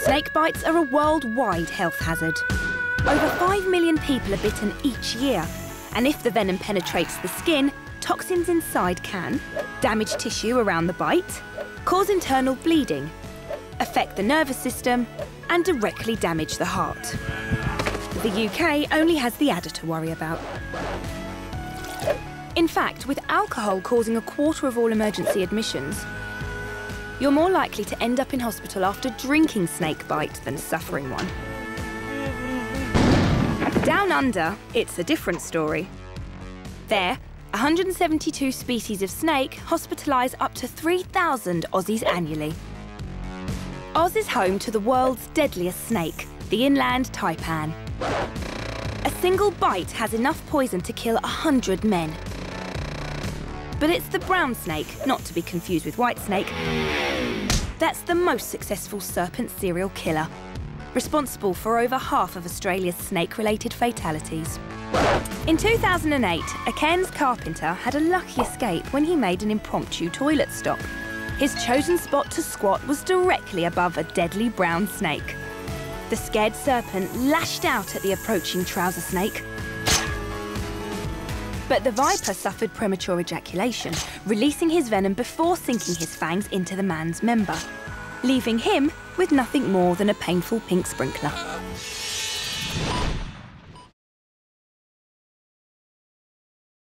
Snake bites are a worldwide health hazard. Over 5 million people are bitten each year, and if the venom penetrates the skin, toxins inside can damage tissue around the bite, cause internal bleeding, affect the nervous system, and directly damage the heart. The UK only has the adder to worry about. In fact, with alcohol causing a quarter of all emergency admissions, you're more likely to end up in hospital after drinking snake bite than suffering one. Down under, it's a different story. There, 172 species of snake hospitalise up to 3,000 Aussies annually. Oz is home to the world's deadliest snake, the inland taipan. A single bite has enough poison to kill 100 men. But it's the brown snake, not to be confused with white snake, that's the most successful serpent serial killer, responsible for over half of Australia's snake-related fatalities. In 2008, a Cairns carpenter had a lucky escape when he made an impromptu toilet stop. His chosen spot to squat was directly above a deadly brown snake. The scared serpent lashed out at the approaching trouser snake, but the viper suffered premature ejaculation, releasing his venom before sinking his fangs into the man's member, leaving him with nothing more than a painful pink sprinkler.